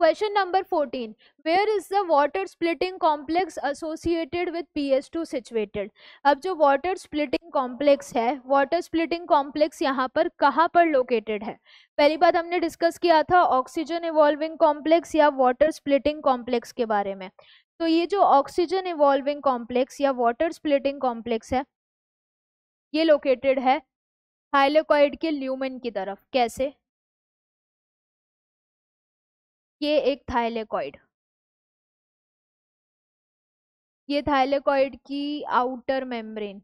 Question number 14 where is the water splitting complex associated with PS two situated अब जो water splitting complex है water splitting complex यहाँ पर कहाँ पर लोकेटेड है? पहली बात हमने डिस्कस किया था ऑक्सीजन इवॉल्विंग कॉम्प्लेक्स या वाटर स्प्लिटिंग कॉम्प्लेक्स के बारे में। तो ये जो ऑक्सीजन इवॉल्विंग कॉम्प्लेक्स या वाटर स्प्लिटिंग कॉम्प्लेक्स है, ये लोकेटेड है हाइलोकॉइड के ल्यूमेन की तरफ़। कैसे? ये एक थाइलेकॉइड ये थाइलेकॉइड की आउटर मेम्ब्रेन।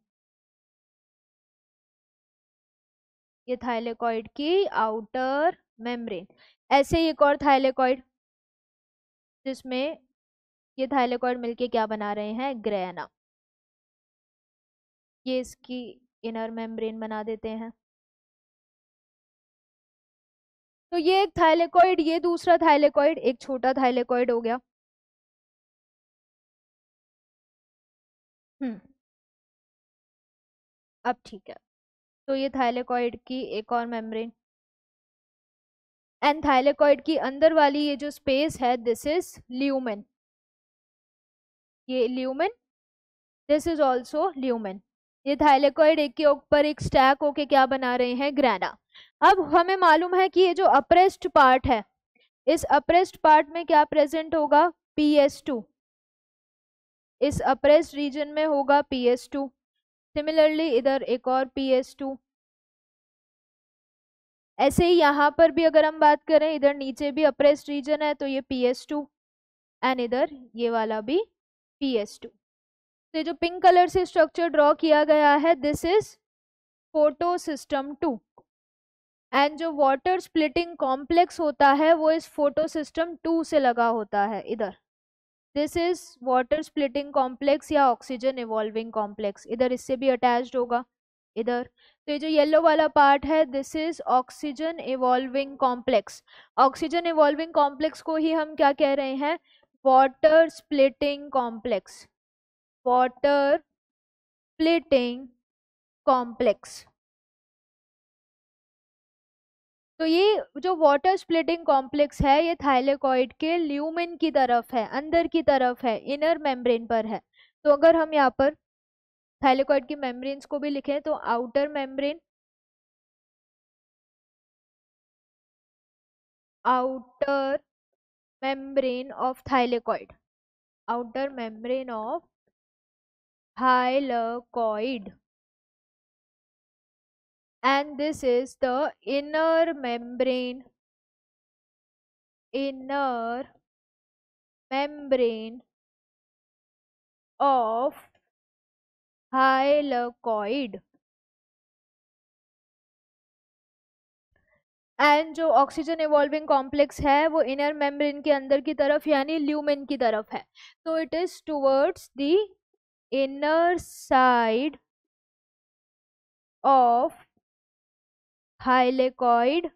ये थाइलेकॉइड की आउटर मेम्ब्रेन। ऐसे एक और थाइलेकॉइड जिसमें ये थाइलेकॉइड मिलके क्या बना रहे हैं? ग्रेना। ये इसकी इनर मेम्ब्रेन बना देते हैं। तो ये एक थाइलेकॉइड ये दूसरा थाइलेकॉइड एक छोटा थाइलेकॉइड हो गया। हम्म अब ठीक है। तो ये थाइलेकॉइड की एक और मेम्ब्रेन। एंड थाइलेकॉइड की अंदर वाली ये जो स्पेस है दिस इज़ ल्यूमेन ये lumen this is also lumen ये थाइलेकॉइड एक के ऊपर एक स्टैक होके क्या बना रहे हैं? ग्रैना अब हमें मालूम है कि ये जो अप्रेस्ड पार्ट है, इस अप्रेस्ड पार्ट में क्या प्रेजेंट होगा? P S two. इस अप्रेस्ड रीजन में होगा पी एस टू। सिमिलरली इधर एक और पी एस टू। ऐसे ही यहाँ पर भी अगर हम बात करें, इधर नीचे भी अप्रेस्ड रीजन है तो ये पी एस टू एंड इधर ये वाला भी पी एस टू। तो जो पिंक कलर से स्ट्रक्चर ड्रॉ किया गया है this is photosystem two and जो वाटर स्प्लिटिंग कॉम्प्लेक्स होता है, वो इस फ़ोटो सिस्टम टू से लगा होता है, इधर। This is water splitting complex या ऑक्सीजन इवॉल्विंग कॉम्प्लेक्स इधर इससे भी अटैच्ड होगा, इधर। तो ये जो येलो वाला पार्ट है this is oxygen evolving complex oxygen evolving complex को ही हम क्या कह रहे हैं? Water splitting complex water splitting complex तो ये जो वाटर स्प्लिटिंग कॉम्प्लेक्स है, ये थाइलेकॉइड के ल्यूमिन की तरफ़ है, अंदर की तरफ़ है इनर मेम्ब्रेन पर है। तो अगर हम यहाँ पर थाइलेकॉइड की मेम्ब्रेन्स को भी लिखें तो outer membrane outer membrane of thylakoid outer membrane of thylakoid and this is the inner membrane. Inner membrane of thylakoid and जो ऑक्सीजन इवॉल्विंग कॉम्प्लेक्स है, वो इनर मेम्ब्रेन के अंदर की तरफ़ यानी ल्यूमेन की तरफ़ है. तो it is towards the inner side of thylakoid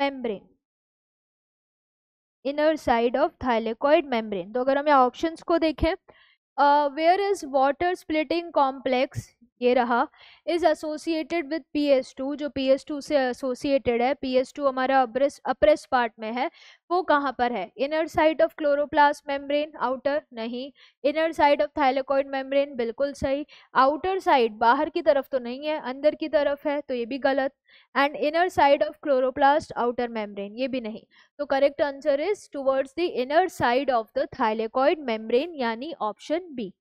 membrane. Inner side of thylakoid membrane. तो अगर हम यहाँ ऑप्शंस को देखें where is water splitting complex ये रहा इज़ एसोसिएटेड विद टू जो पी एस टू से एसोसिएटेड है पी एस टू हमारा अप्रेस अप्रेस पार्ट में है, वो कहाँ पर है? Inner side of chloroplast membrane outer नहीं। Inner side of thylakoid membrane बिल्कुल सही। आउटर साइड बाहर की तरफ़ तो नहीं है, अंदर की तरफ़ है तो ये भी गलत। And inner side of chloroplast outer membrane ये भी नहीं। तो correct answer is towards the inner side of the thylakoid membrane यानी ऑप्शन बी